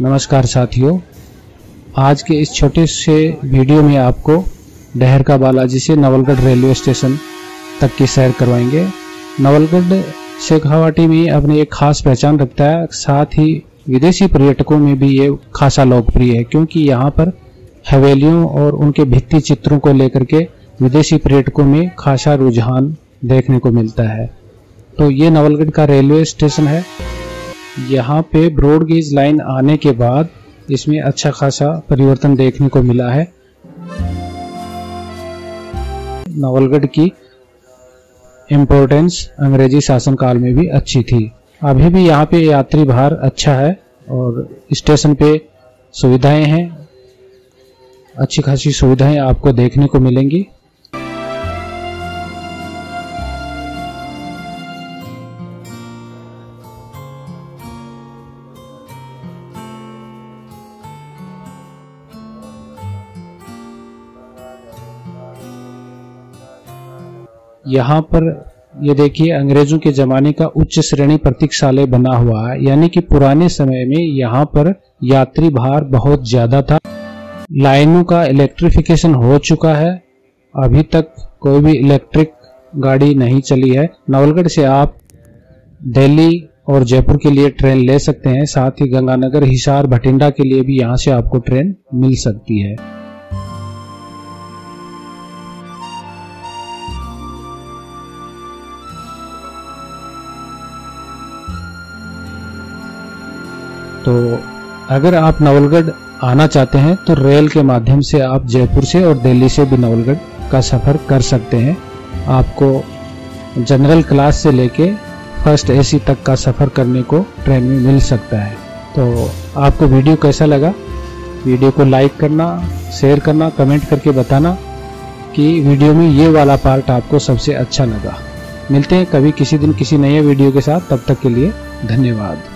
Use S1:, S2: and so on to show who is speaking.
S1: नमस्कार साथियों। आज के इस छोटे से वीडियो में आपको डहर का बालाजी से नवलगढ़ रेलवे स्टेशन तक की सैर करवाएँगे। नवलगढ़ शेखावाटी में अपनी एक खास पहचान रखता है, साथ ही विदेशी पर्यटकों में भी ये खासा लोकप्रिय है, क्योंकि यहाँ पर हवेलियों और उनके भित्ति चित्रों को लेकर के विदेशी पर्यटकों में खासा रुझान देखने को मिलता है। तो ये नवलगढ़ का रेलवे स्टेशन है। यहाँ पे ब्रॉडगेज लाइन आने के बाद इसमें अच्छा खासा परिवर्तन देखने को मिला है। नवलगढ़ की इम्पोर्टेंस अंग्रेज़ी शासनकाल में भी अच्छी थी। अभी भी यहाँ पे यात्री भार अच्छा है और स्टेशन पे सुविधाएँ हैं। अच्छी खासी सुविधाएँ आपको देखने को मिलेंगी। यहाँ पर ये देखिए, अंग्रेज़ों के जमाने का उच्च श्रेणी प्रतीक्षालय बना हुआ है। यानी कि पुराने समय में यहाँ पर यात्री भार बहुत ज़्यादा था। लाइनों का इलेक्ट्रिफिकेशन हो चुका है। अभी तक कोई भी इलेक्ट्रिक गाड़ी नहीं चली है। नवलगढ़ से आप दिल्ली और जयपुर के लिए ट्रेन ले सकते हैं। साथ ही गंगानगर, हिसार, भटिंडा के लिए भी यहाँ से आपको ट्रेन मिल सकती है। तो अगर आप नवलगढ़ आना चाहते हैं तो रेल के माध्यम से आप जयपुर से और दिल्ली से भी नवलगढ़ का सफ़र कर सकते हैं। आपको जनरल क्लास से लेके फ़र्स्ट एसी तक का सफ़र करने को ट्रेन में मिल सकता है। तो आपको वीडियो कैसा लगा? वीडियो को लाइक करना, शेयर करना, कमेंट करके बताना कि वीडियो में ये वाला पार्ट आपको सबसे अच्छा लगा। मिलते हैं कभी किसी दिन किसी नए वीडियो के साथ। तब तक के लिए धन्यवाद।